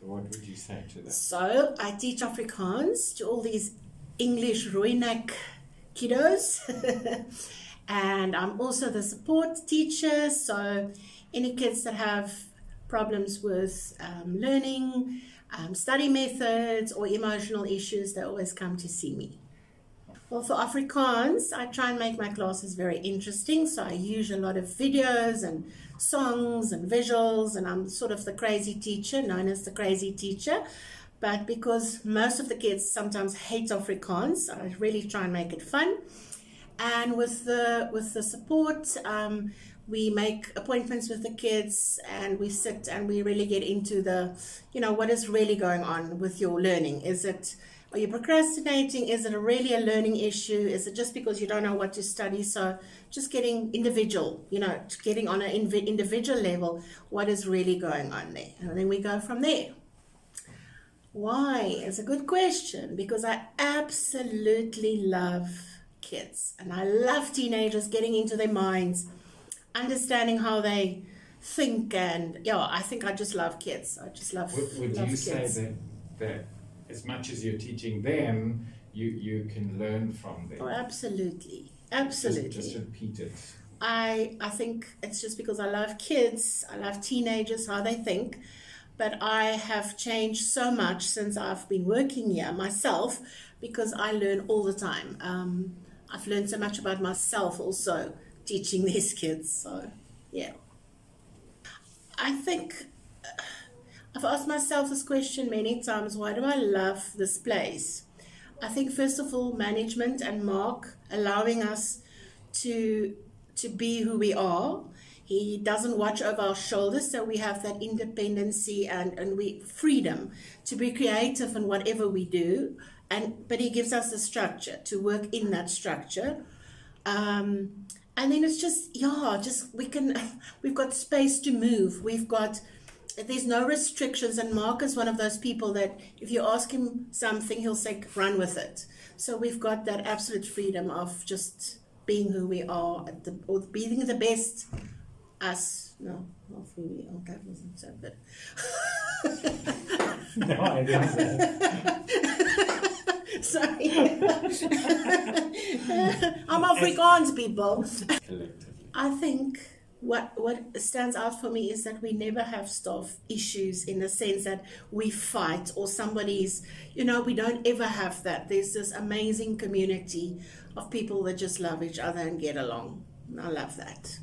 So what would you say to that? So I teach Afrikaans to all these English Rooinek kiddos. and I'm also the support teacher. So any kids that have problems with um, learning, um, study methods, or emotional issues, they always come to see me. Well, for Afrikaans, I try and make my classes very interesting. So I use a lot of videos and songs and visuals, and I'm sort of the crazy teacher, known as the crazy teacher. But because most of the kids sometimes hate Afrikaans, I really try and make it fun. And with the with the support, um, we make appointments with the kids, and we sit and we really get into the, you know, what is really going on with your learning. Is it are you procrastinating? Is it a really a learning issue? Is it just because you don't know what to study? So just getting individual, you know, getting on an individual level, what is really going on there? And then we go from there. Why? It's a good question because I absolutely love kids and I love teenagers getting into their minds, understanding how they think and yeah, I think I just love kids. I just love. Would, would love you kids. say that that as much as you're teaching them, you, you can learn from them. Oh, absolutely. Absolutely. Just, just repeat it. I, I think it's just because I love kids, I love teenagers, how they think. But I have changed so much since I've been working here myself because I learn all the time. Um, I've learned so much about myself also teaching these kids. So, yeah. I think I've asked myself this question many times why do I love this place? I think, first of all, management and Mark allowing us to, to be who we are. He doesn't watch over our shoulders, so we have that independency and, and we freedom to be creative in whatever we do. And but he gives us the structure to work in that structure. Um, and then it's just yeah, just we can we've got space to move. We've got there's no restrictions and mark is one of those people that if you ask him something he'll say run with it. So we've got that absolute freedom of just being who we are at the, or being the best us. No not who we are. That wasn't so good. No I didn't sorry. I'm Afrikaans people. I think what what stands out for me is that we never have staff issues in the sense that we fight or somebody's you know we don't ever have that. There's this amazing community of people that just love each other and get along. I love that